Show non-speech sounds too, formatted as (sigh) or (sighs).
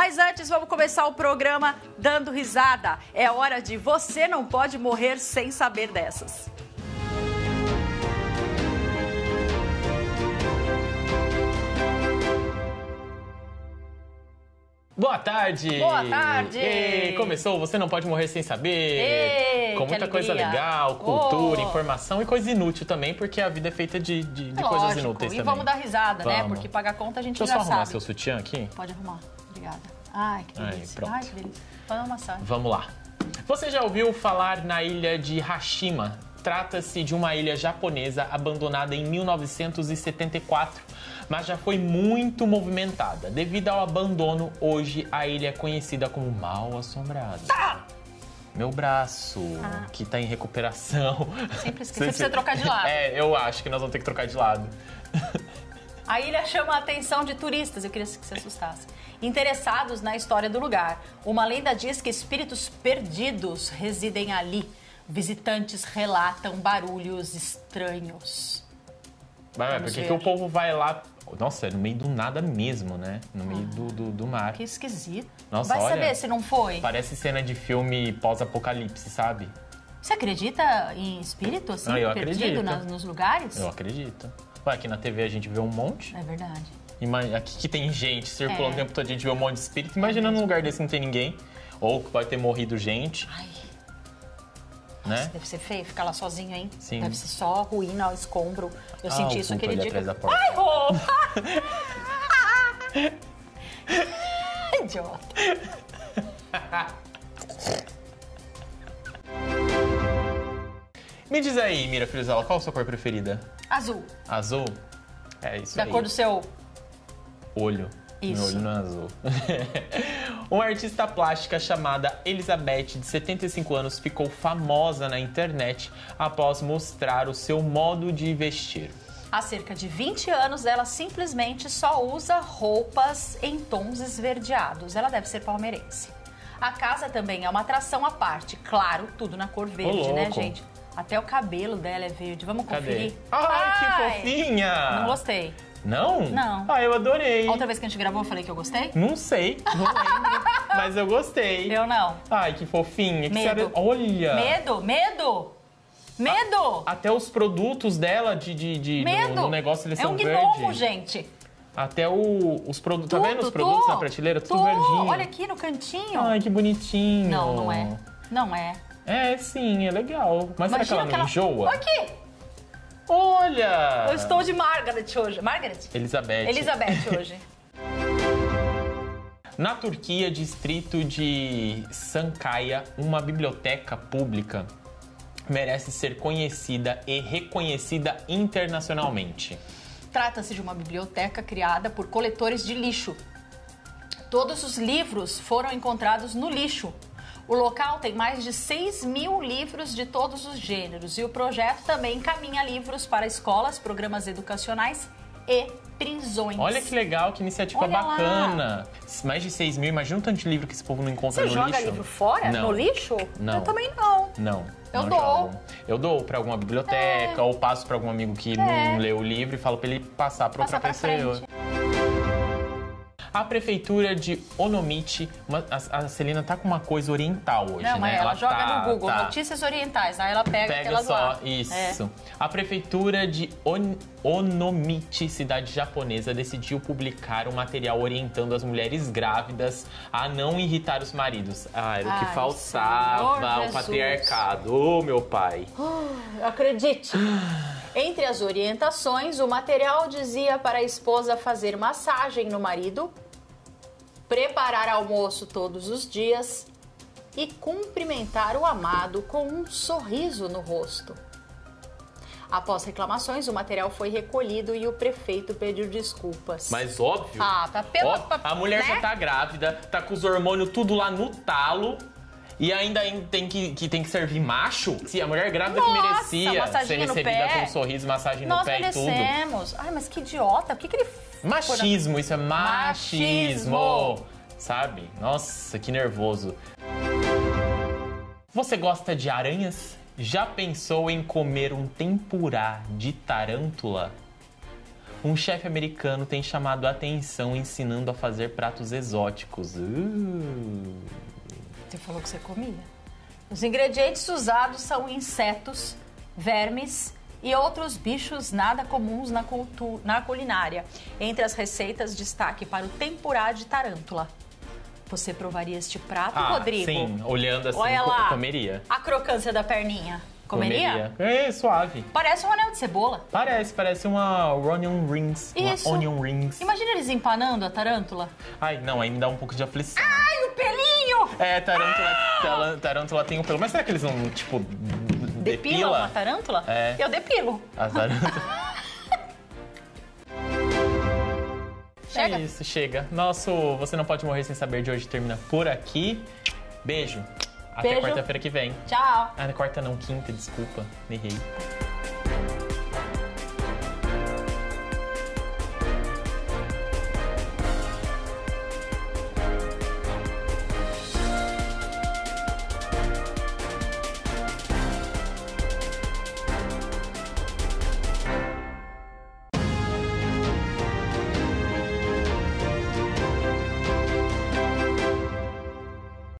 Mas antes, vamos começar o programa dando risada. É hora de Você Não Pode Morrer Sem Saber Dessas. Boa tarde! Boa tarde! Ei, começou, você não pode morrer sem saber. Ei, Com muita coisa legal, cultura, Oh. informação e coisa inútil também, porque a vida é feita de, de- de É coisas lógico, inúteis e também. vamos dar risada, né? Vamos. Porque pagar conta a gente Deixa eu já só arrumar sabe. seu sutiã aqui. Pode arrumar. Obrigada. Ai, que Aí, delícia. pronto. Ai, que delícia. Massagem. Vamos lá. Você já ouviu falar na ilha de Hashima? Trata-se de uma ilha japonesa abandonada em 1974, mas já foi muito movimentada. Devido ao abandono, hoje a ilha é conhecida como Mal Assombrada. Meu braço, que tá em recuperação. Sempre (laughs) esqueci. Você precisa trocar de lado. É, eu acho que nós vamos ter que trocar de lado. (laughs) A ilha chama a atenção de turistas, eu queria que você assustasse. Interessados na história do lugar. Uma lenda diz que espíritos perdidos residem ali. Visitantes relatam barulhos estranhos. Mas Vamos por que o povo vai lá? Nossa, é no meio do nada mesmo, né? No meio do, do, do mar. Que esquisito. Nossa, Vai olha. saber se não foi. Parece cena de filme pós-apocalipse, sabe? Você acredita em espírito, assim, Ah, eu perdido acredito. nas- nos lugares? Eu acredito. Aqui na TV a gente vê um monte. É verdade. Ima- Aqui que tem gente circulando É. o tempo todo, a gente vê um monte de espírito. Imagina num lugar desse não tem ninguém. Ou que pode ter morrido gente, Ai, né? nossa, deve ser feio ficar lá sozinho, hein? Sim. Deve ser só ruína, escombro. Eu Ah, senti o isso vulto aquele ali dia. atrás que- da porta. Ai, roupa! (laughs) (laughs) Idiota. Me diz aí, Mira Frizola, qual a sua cor preferida? Azul. Azul? É isso Da aí. cor do seu. olho. Isso. Meu olho não é azul. (laughs) Uma artista plástica chamada Elizabeth, de 75 anos, ficou famosa na internet após mostrar o seu modo de vestir. Há cerca de 20 anos, ela simplesmente só usa roupas em tons esverdeados. Ela deve ser palmeirense. A casa também é uma atração à parte. Claro, tudo na cor verde, né, gente? Até o cabelo dela é verde. Vamos conferir? Cadê? Ai, que Ai, fofinha! Não gostei. Não? Não. Ah, eu adorei. A outra vez que a gente gravou, eu falei que eu gostei? Não sei, não lembro. (laughs) mas eu gostei. Eu não. Ai, que fofinha. Que Medo. senhora- Olha! Medo, medo, medo, Até os produtos dela de, de, de medo. no, no negócio eles é são um gnomo, gente. Até o, os produtos. Tá vendo os produtos tô, na prateleira? Tudo tô. verdinho. Olha aqui no cantinho. Ai, que bonitinho. Não, não é. Não é. É, sim, é legal. Mas será que ela não enjoa? Olha aqui. Olha! Eu estou de Margaret hoje. Margaret? Elizabeth. Elizabeth hoje. (laughs) (laughs) Na Turquia, distrito de Sankaya, uma biblioteca pública merece ser conhecida e reconhecida internacionalmente. Trata-se de uma biblioteca criada por coletores de lixo. Todos os livros foram encontrados no lixo. O local tem mais de 6 mil livros de todos os gêneros e o projeto também encaminha livros para escolas, programas educacionais e prisões. Olha que legal, que iniciativa Olha lá. bacana. Mais de 6 mil, imagina o tanto de livro que esse povo não encontra Você no joga lixo. livro fora? Não. No lixo? Não. Eu também não. Não. Eu não dou. jogo. Eu dou pra alguma biblioteca ou passo pra algum amigo que É. não leu o livro e falo pra ele passar Passa outra pessoa. A prefeitura de Onomichi, a, a Celina tá com uma coisa oriental hoje, Não, né? mas ela, joga tá- no Google, tá. notícias orientais, aí ela pega, Pega aquela só, isso. A prefeitura de On- Onomichi, cidade japonesa, decidiu publicar um material orientando as mulheres grávidas a não irritar os maridos. Ah, era o que Ai, faltava, Senhor o Jesus. patriarcado. Ô, meu pai. (gasps) Acredite. (sighs) Entre as orientações, o material dizia para a esposa fazer massagem no marido, preparar almoço todos os dias e cumprimentar o amado com um sorriso no rosto. Após reclamações, o material foi recolhido e o prefeito pediu desculpas. Mas óbvio. Ah, tá ó, a mulher né? já tá grávida, tá com os hormônios tudo lá no talo. E ainda tem que, que tem que servir macho? Se a mulher grávida que Nossa, merecia ser recebida com um sorriso, massagem Nós no pé e tudo. merecemos. Ai, mas que idiota. Por que, que ele. Machismo, isso é machismo. Machismo. Sabe? Nossa, que nervoso. Você gosta de aranhas? Já pensou em comer um tempurá de tarântula? Um chefe americano tem chamado a atenção ensinando a fazer pratos exóticos. Uh. Você falou que você comia. Os ingredientes usados são insetos, vermes e outros bichos nada comuns na, cultu- na culinária. Entre as receitas, destaque para o tempurá de tarântula. Você provaria este prato, Ah, Rodrigo? sim, olhando assim, Olha lá. comeria. A crocância da perninha. Comeria? É, suave. Parece um anel de cebola. Parece, parece uma onion rings. Isso. Uma onion rings. Imagina eles empanando a tarântula. Ai, não, aí me dá um pouco de aflição. Ai! É, tarântula, tala- tarântula tem o pelo. Mas será que eles não, tipo, Depila depila? uma tarântula? É. Eu depilo. As tarântulas. (laughs) Chega. É isso, chega. Nosso Você Não Pode Morrer Sem Saber de hoje termina por aqui. Beijo. Até quarta-feira que vem. Tchau. Ah, quarta não, quinta, desculpa. Errei.